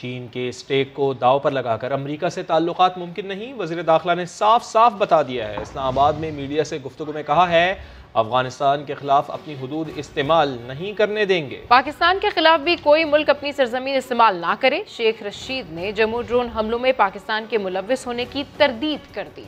चीन के स्टेक को दाव पर लगाकर अमरीका से ताल्लुक मुमकिन नहीं, वज़ीर दाखिला ने साफ़ साफ़ बता दिया है। इस्लामाबाद में मीडिया से गुफ्तु में कहा है, अफ़गानिस्तान के खिलाफ अपनी हदूद इस्तेमाल नहीं करने देंगे। पाकिस्तान के खिलाफ भी कोई मुल्क अपनी सरजमीन इस्तेमाल ना करे, शेख रशीद ने जम्मू ड्रोन हमलों में पाकिस्तान के मुलविस होने की तरदीद कर दी।